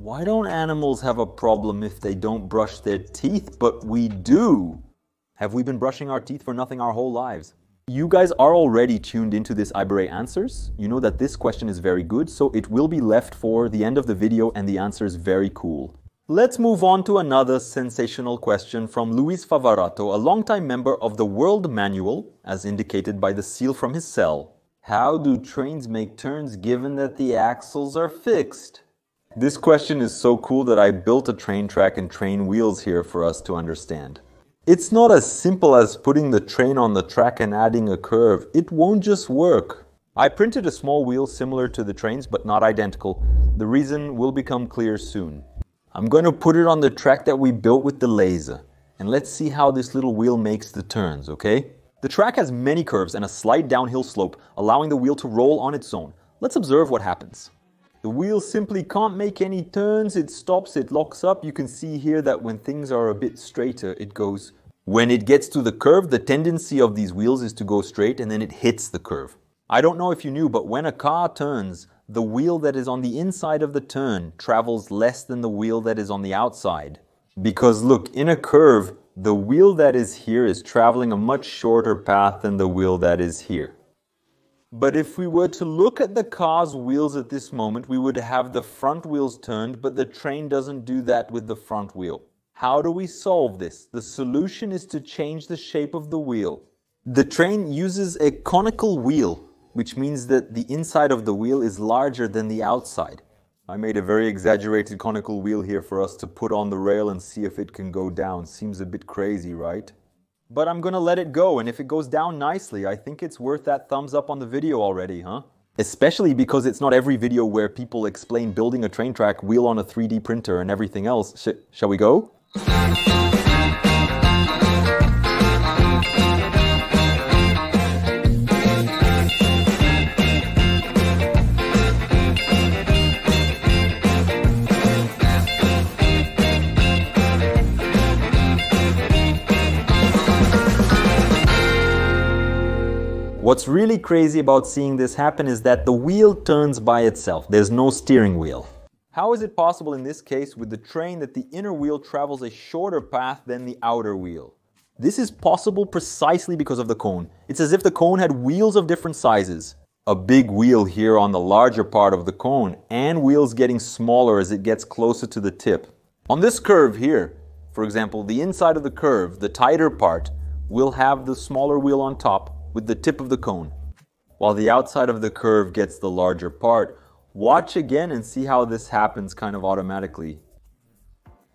Why don't animals have a problem if they don't brush their teeth, but we do? Have we been brushing our teeth for nothing our whole lives? You guys are already tuned into this Iberê Answers. You know that this question is very good, so it will be left for the end of the video and the answer is very cool. Let's move on to another sensational question from Luis Favarato, a longtime member of the World Manual, as indicated by the seal from his cell. How do trains make turns given that the axles are fixed? This question is so cool that I built a train track and train wheels here for us to understand. It's not as simple as putting the train on the track and adding a curve. It won't just work. I printed a small wheel similar to the trains, but not identical. The reason will become clear soon. I'm going to put it on the track that we built with the laser. And let's see how this little wheel makes the turns, okay? The track has many curves and a slight downhill slope, allowing the wheel to roll on its own. Let's observe what happens. The wheel simply can't make any turns, it stops, it locks up. You can see here that when things are a bit straighter, it goes. When it gets to the curve, the tendency of these wheels is to go straight and then it hits the curve. I don't know if you knew, but when a car turns, the wheel that is on the inside of the turn travels less than the wheel that is on the outside. Because look, in a curve, the wheel that is here is traveling a much shorter path than the wheel that is here. But if we were to look at the car's wheels at this moment, we would have the front wheels turned, but the train doesn't do that with the front wheel. How do we solve this? The solution is to change the shape of the wheel. The train uses a conical wheel which means that the inside of the wheel is larger than the outside. I made a very exaggerated conical wheel here for us to put on the rail and see if it can go down. Seems a bit crazy, right? But I'm gonna let it go, and if it goes down nicely, I think it's worth that thumbs up on the video already, huh? Especially because it's not every video where people explain building a train track, wheel on a 3D printer, and everything else. Sh shall we go? What's really crazy about seeing this happen is that the wheel turns by itself. There's no steering wheel. How is it possible in this case with the train that the inner wheel travels a shorter path than the outer wheel? This is possible precisely because of the cone. It's as if the cone had wheels of different sizes. A big wheel here on the larger part of the cone and wheels getting smaller as it gets closer to the tip. On this curve here, for example, the inside of the curve, the tighter part, will have the smaller wheel on top with the tip of the cone. While the outside of the curve gets the larger part, watch again and see how this happens kind of automatically.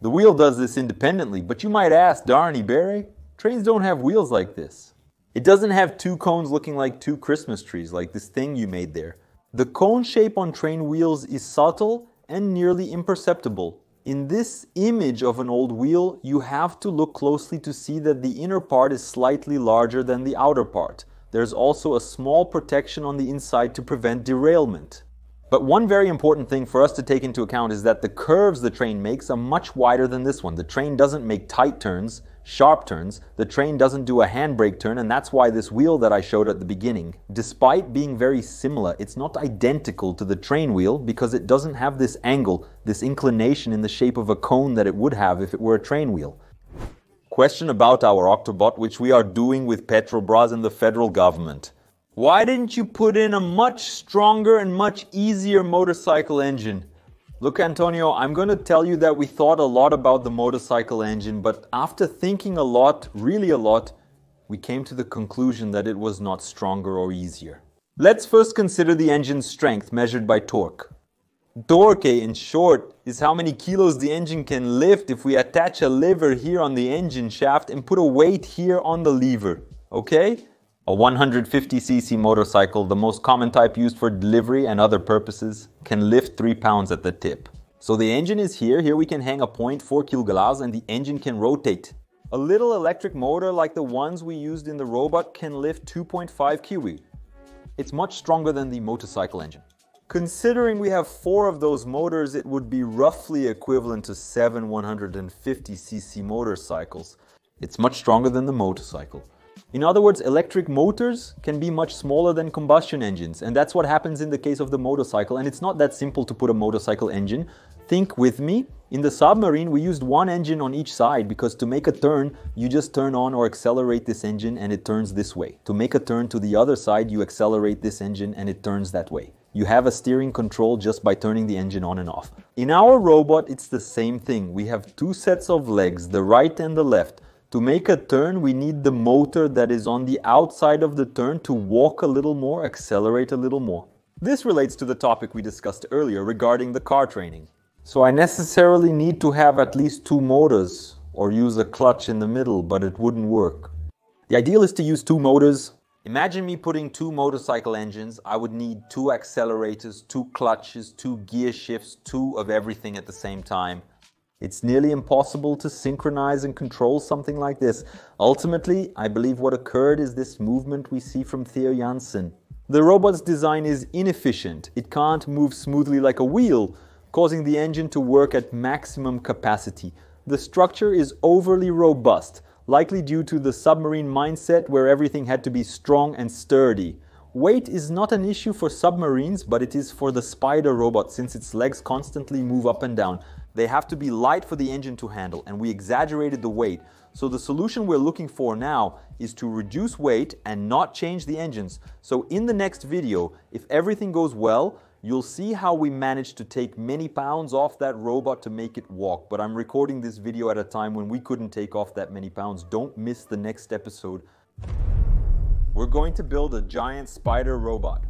The wheel does this independently, but you might ask, darn Iberê, trains don't have wheels like this. It doesn't have two cones looking like two Christmas trees, like this thing you made there. The cone shape on train wheels is subtle and nearly imperceptible, in this image of an old wheel, you have to look closely to see that the inner part is slightly larger than the outer part. There's also a small protection on the inside to prevent derailment. But one very important thing for us to take into account is that the curves the train makes are much wider than this one. The train doesn't make tight turns, sharp turns. The train doesn't do a handbrake turn, and that's why this wheel that I showed at the beginning, despite being very similar, it's not identical to the train wheel because it doesn't have this angle, this inclination in the shape of a cone that it would have if it were a train wheel. Question about our Octobot, which we are doing with Petrobras and the federal government. Why didn't you put in a much stronger and much easier motorcycle engine? Look, Antonio, I'm going to tell you that we thought a lot about the motorcycle engine, but after thinking a lot, really a lot, we came to the conclusion that it was not stronger or easier. Let's first consider the engine's strength measured by torque. Torque, in short, is how many kilos the engine can lift if we attach a lever here on the engine shaft and put a weight here on the lever, okay? A 150cc motorcycle, the most common type used for delivery and other purposes, can lift 3 pounds at the tip. So the engine is here, here we can hang a 0.4 kg and the engine can rotate. A little electric motor like the ones we used in the robot can lift 2.5 kW. It's much stronger than the motorcycle engine. Considering we have four of those motors, it would be roughly equivalent to seven 150cc motorcycles. It's much stronger than the motorcycle. In other words, electric motors can be much smaller than combustion engines, and that's what happens in the case of the motorcycle. And it's not that simple to put a motorcycle engine. Think with me. In the submarine, we used one engine on each side because to make a turn, you just turn on or accelerate this engine and it turns this way. To make a turn to the other side, you accelerate this engine and it turns that way. You have a steering control just by turning the engine on and off. In our robot, it's the same thing. We have two sets of legs, the right and the left. To make a turn, we need the motor that is on the outside of the turn to walk a little more, accelerate a little more. This relates to the topic we discussed earlier regarding the car training. So I necessarily need to have at least two motors or use a clutch in the middle, but it wouldn't work. The ideal is to use two motors. Imagine me putting two motorcycle engines. I would need two accelerators, two clutches, two gear shifts, two of everything at the same time. It's nearly impossible to synchronize and control something like this. Ultimately, I believe what occurred is this movement we see from Theo Jansen. The robot's design is inefficient. It can't move smoothly like a wheel, causing the engine to work at maximum capacity. The structure is overly robust, likely due to the submarine mindset where everything had to be strong and sturdy. Weight is not an issue for submarines, but it is for the Spider robot since its legs constantly move up and down. They have to be light for the engine to handle, and we exaggerated the weight. So the solution we're looking for now is to reduce weight and not change the engines. So in the next video, if everything goes well, you'll see how we managed to take many pounds off that robot to make it walk. But I'm recording this video at a time when we couldn't take off that many pounds. Don't miss the next episode. We're going to build a giant spider robot.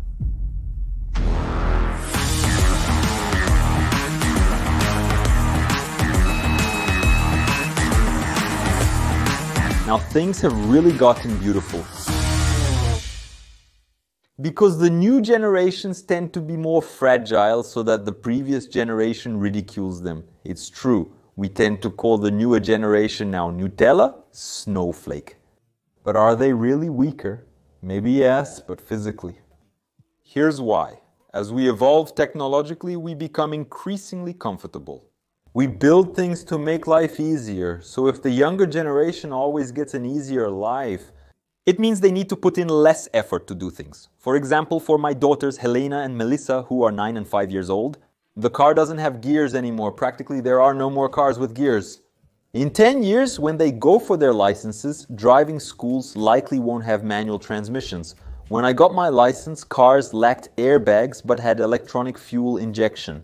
Now things have really gotten beautiful. Because the new generations tend to be more fragile so that the previous generation ridicules them. It's true. We tend to call the newer generation now Nutella, snowflake. But are they really weaker? Maybe yes, but physically. Here's why. As we evolve technologically, we become increasingly comfortable. We build things to make life easier. So if the younger generation always gets an easier life, it means they need to put in less effort to do things. For example, for my daughters Helena and Melissa, who are 9 and 5 years old, the car doesn't have gears anymore. Practically, there are no more cars with gears. In 10 years, when they go for their licenses, driving schools likely won't have manual transmissions. When I got my license, cars lacked airbags but had electronic fuel injection.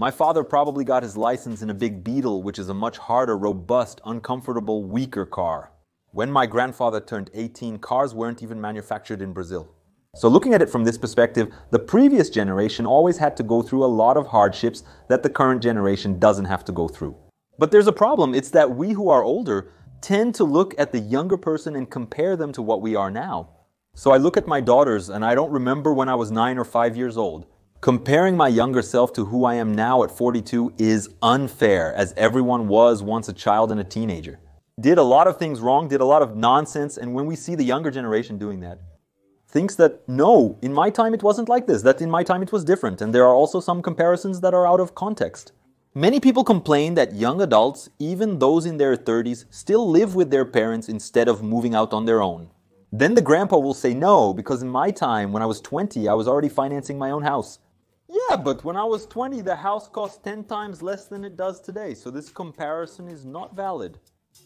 My father probably got his license in a big Beetle, which is a much harder, robust, uncomfortable, weaker car. When my grandfather turned 18, cars weren't even manufactured in Brazil. So looking at it from this perspective, the previous generation always had to go through a lot of hardships that the current generation doesn't have to go through. But there's a problem. It's that we who are older tend to look at the younger person and compare them to what we are now. So I look at my daughters and I don't remember when I was nine or five years old. Comparing my younger self to who I am now at 42 is unfair, as everyone was once a child and a teenager. Did a lot of things wrong, did a lot of nonsense, and when we see the younger generation doing that, thinks that no, in my time it wasn't like this, that in my time it was different, and there are also some comparisons that are out of context. Many people complain that young adults, even those in their 30s, still live with their parents instead of moving out on their own. Then the grandpa will say no, because in my time, when I was 20, I was already financing my own house. Yeah, but when I was 20, the house cost 10 times less than it does today, so this comparison is not valid.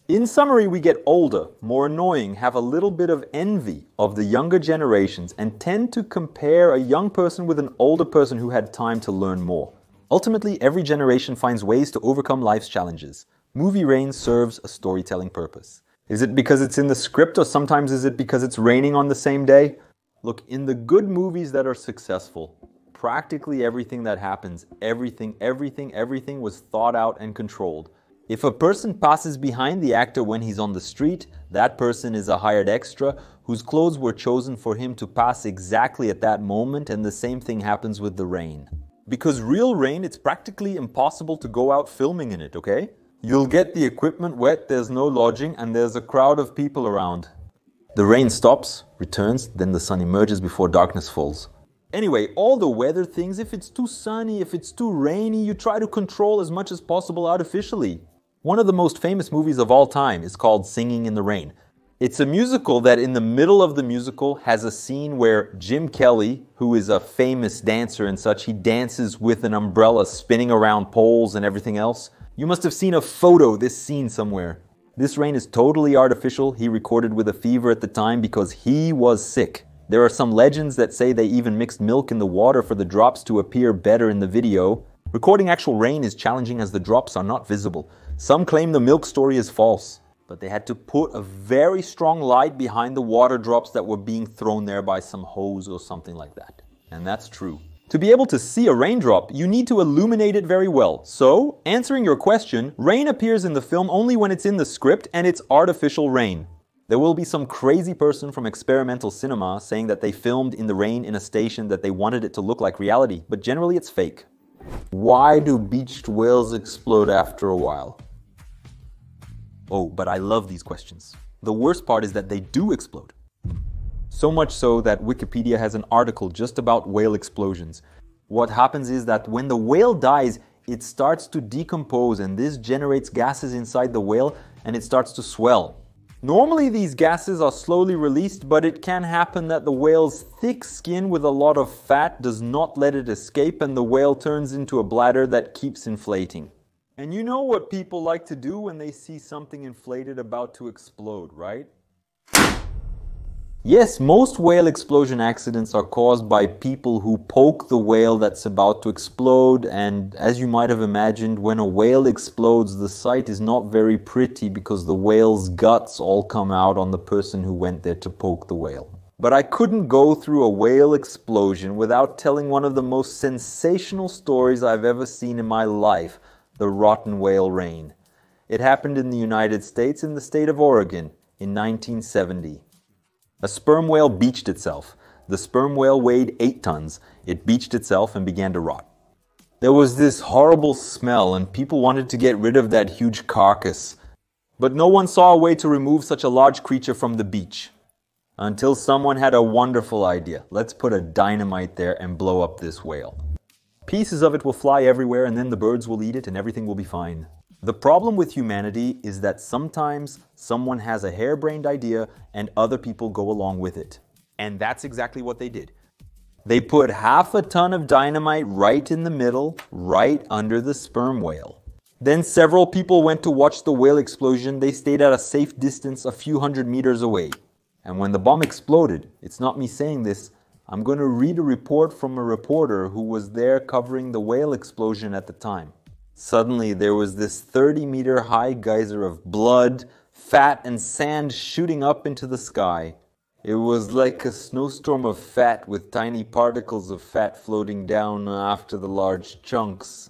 In summary, we get older, more annoying, have a little bit of envy of the younger generations, and tend to compare a young person with an older person who had time to learn more. Ultimately, every generation finds ways to overcome life's challenges. Movie Rain serves a storytelling purpose. Is it because it's in the script, or sometimes is it because it's raining on the same day? Look, in the good movies that are successful, practically everything that happens, everything, everything, everything was thought out and controlled. If a person passes behind the actor when he's on the street, that person is a hired extra whose clothes were chosen for him to pass exactly at that moment, and the same thing happens with the rain. Because real rain, it's practically impossible to go out filming in it, okay? You'll get the equipment wet, there's no lodging, and there's a crowd of people around. The rain stops, returns, then the sun emerges before darkness falls. Anyway, all the weather things, if it's too sunny, if it's too rainy, you try to control as much as possible artificially. One of the most famous movies of all time is called Singing in the Rain. It's a musical that, in the middle of the musical, has a scene where Gene Kelly, who is a famous dancer and such, he dances with an umbrella spinning around poles and everything else. You must have seen a photo, this scene somewhere. This rain is totally artificial. He recorded with a fever at the time because he was sick. There are some legends that say they even mixed milk in the water for the drops to appear better in the video. Recording actual rain is challenging as the drops are not visible. Some claim the milk story is false but they had to put a very strong light behind the water drops that were being thrown there by some hose or something like that. And that's true. To be able to see a raindrop, you need to illuminate it very well. So, answering your question, rain appears in the film only when it's in the script and it's artificial rain. There will be some crazy person from experimental cinema saying that they filmed in the rain in a station that they wanted it to look like reality, but generally it's fake. Why do beached whales explode after a while? Oh, but I love these questions. The worst part is that they do explode. So much so that Wikipedia has an article just about whale explosions. What happens is that when the whale dies, it starts to decompose and this generates gases inside the whale and it starts to swell. Normally these gases are slowly released, but it can happen that the whale's thick skin with a lot of fat does not let it escape and the whale turns into a bladder that keeps inflating. And you know what people like to do when they see something inflated about to explode, right? Yes, most whale explosion accidents are caused by people who poke the whale that's about to explode. And as you might have imagined, when a whale explodes, the sight is not very pretty because the whale's guts all come out on the person who went there to poke the whale. But I couldn't go through a whale explosion without telling one of the most sensational stories I've ever seen in my life the rotten whale rain. It happened in the United States in the state of Oregon in 1970. A sperm whale beached itself. The sperm whale weighed 8 tons. It beached itself and began to rot. There was this horrible smell, and people wanted to get rid of that huge carcass. But no one saw a way to remove such a large creature from the beach. Until someone had a wonderful idea. Let's put a dynamite there and blow up this whale. Pieces of it will fly everywhere and then the birds will eat it and everything will be fine. The problem with humanity is that sometimes someone has a harebrained idea and other people go along with it. And that's exactly what they did. They put half a ton of dynamite right in the middle, right under the sperm whale. Then several people went to watch the whale explosion. They stayed at a safe distance a few hundred meters away. And when the bomb exploded, it's not me saying this, I'm going to read a report from a reporter who was there covering the whale explosion at the time. Suddenly, there was this 30 meter high geyser of blood, fat, and sand shooting up into the sky. It was like a snowstorm of fat with tiny particles of fat floating down after the large chunks.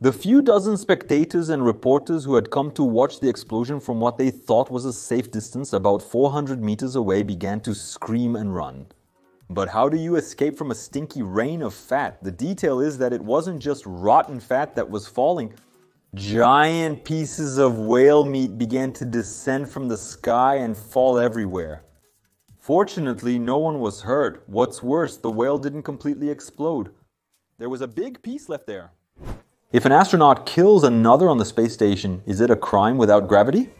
The few dozen spectators and reporters who had come to watch the explosion from what they thought was a safe distance about 400 meters away began to scream and run. But how do you escape from a stinky rain of fat? The detail is that it wasn't just rotten fat that was falling. Giant pieces of whale meat began to descend from the sky and fall everywhere. Fortunately, no one was hurt. What's worse, the whale didn't completely explode. There was a big piece left there. If an astronaut kills another on the space station, is it a crime without gravity?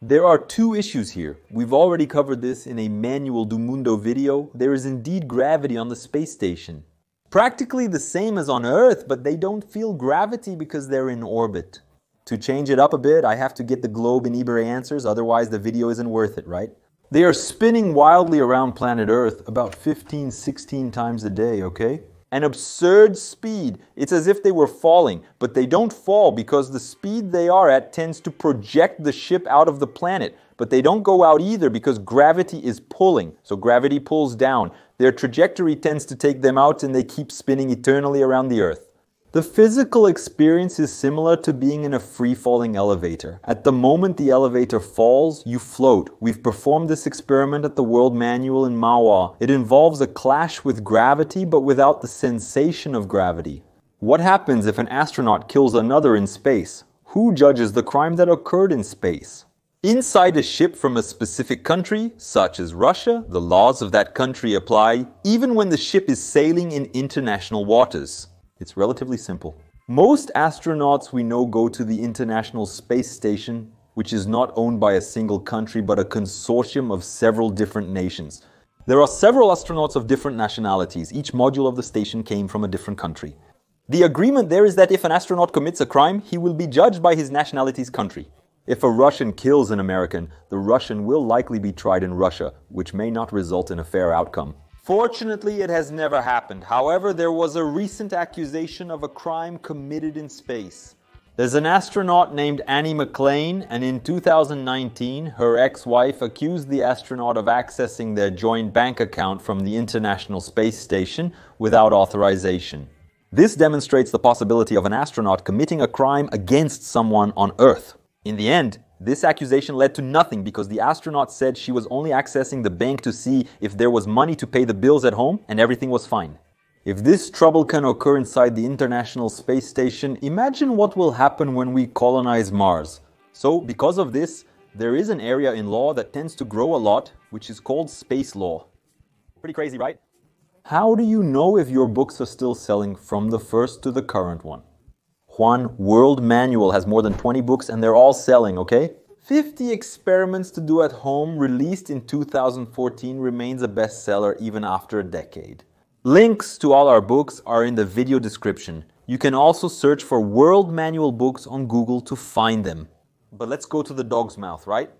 There are two issues here. We've already covered this in a Manual do Mundo video. There is indeed gravity on the space station. Practically the same as on Earth, but they don't feel gravity because they're in orbit. To change it up a bit, I have to get the globe in Iberê answers, otherwise the video isn't worth it, right? They are spinning wildly around planet Earth about 15, 16 times a day, okay? An absurd speed. It's as if they were falling, but they don't fall because the speed they are at tends to project the ship out of the planet. But they don't go out either because gravity is pulling. So gravity pulls down. Their trajectory tends to take them out and they keep spinning eternally around the Earth. The physical experience is similar to being in a free falling elevator. At the moment the elevator falls, you float. We've performed this experiment at the World Manual in Mawa. It involves a clash with gravity but without the sensation of gravity. What happens if an astronaut kills another in space? Who judges the crime that occurred in space? Inside a ship from a specific country, such as Russia, the laws of that country apply even when the ship is sailing in international waters. It's relatively simple. Most astronauts we know go to the International Space Station which is not owned by a single country but a consortium of several different nations. There are several astronauts of different nationalities. Each module of the station came from a different country. The agreement there is that if an astronaut commits a crime, he will be judged by his nationality's country. If a Russian kills an American, the Russian will likely be tried in Russia, which may not result in a fair outcome. Fortunately, it has never happened. However, there was a recent accusation of a crime committed in space. There's an astronaut named Annie McClain, and in 2019, her ex wife accused the astronaut of accessing their joint bank account from the International Space Station without authorization. This demonstrates the possibility of an astronaut committing a crime against someone on Earth. In the end, this accusation led to nothing because the astronaut said she was only accessing the bank to see if there was money to pay the bills at home and everything was fine. If this trouble can occur inside the International Space Station, imagine what will happen when we colonize Mars. So, because of this, there is an area in law that tends to grow a lot, which is called space law. Pretty crazy, right? How do you know if your books are still selling from the first to the current one? Juan World Manual has more than 20 books and they're all selling, okay? 50 Experiments to Do at Home, released in 2014, remains a bestseller even after a decade. Links to all our books are in the video description. You can also search for World Manual books on Google to find them. But let's go to the dog's mouth, right?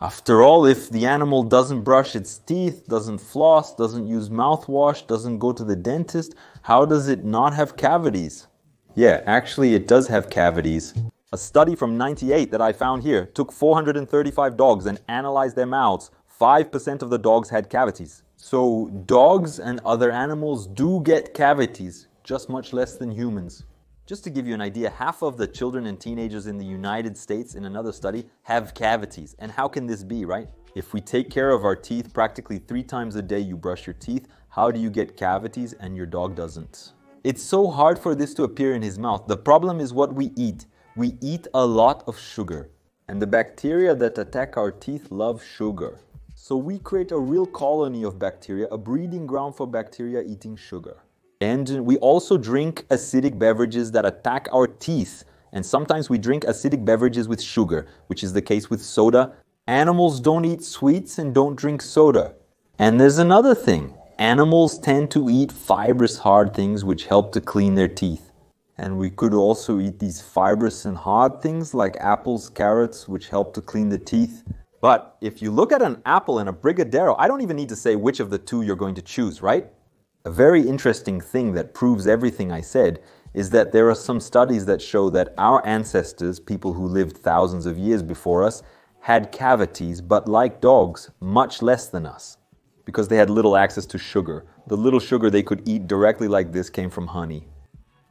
After all, if the animal doesn't brush its teeth, doesn't floss, doesn't use mouthwash, doesn't go to the dentist, how does it not have cavities? Yeah, actually, it does have cavities. A study from 98 that I found here took 435 dogs and analyzed their mouths. 5% of the dogs had cavities. So dogs and other animals do get cavities, just much less than humans. Just to give you an idea, half of the children and teenagers in the United States in another study have cavities. And how can this be, right? If we take care of our teeth practically three times a day, you brush your teeth, how do you get cavities and your dog doesn't? It's so hard for this to appear in his mouth. The problem is what we eat. We eat a lot of sugar. And the bacteria that attack our teeth love sugar. So we create a real colony of bacteria, a breeding ground for bacteria eating sugar. And we also drink acidic beverages that attack our teeth. And sometimes we drink acidic beverages with sugar, which is the case with soda. Animals don't eat sweets and don't drink soda. And there's another thing. Animals tend to eat fibrous hard things which help to clean their teeth. And we could also eat these fibrous and hard things like apples, carrots, which help to clean the teeth. But if you look at an apple and a brigadeiro, I don't even need to say which of the two you're going to choose, right? A very interesting thing that proves everything I said is that there are some studies that show that our ancestors, people who lived thousands of years before us, had cavities, but like dogs, much less than us, because they had little access to sugar. The little sugar they could eat directly like this came from honey.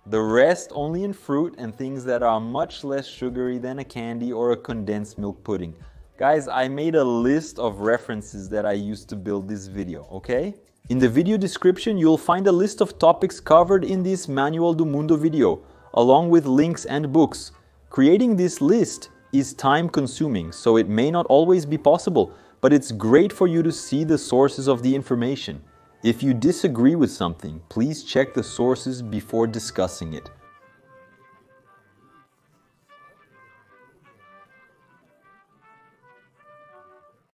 The rest only in fruit and things that are much less sugary than a candy or a condensed milk pudding. Guys, I made a list of references that I used to build this video, okay? In the video description, you'll find a list of topics covered in this Manual do Mundo video, along with links and books. Creating this list is time consuming, so it may not always be possible, but it's great for you to see the sources of the information. If you disagree with something, please check the sources before discussing it.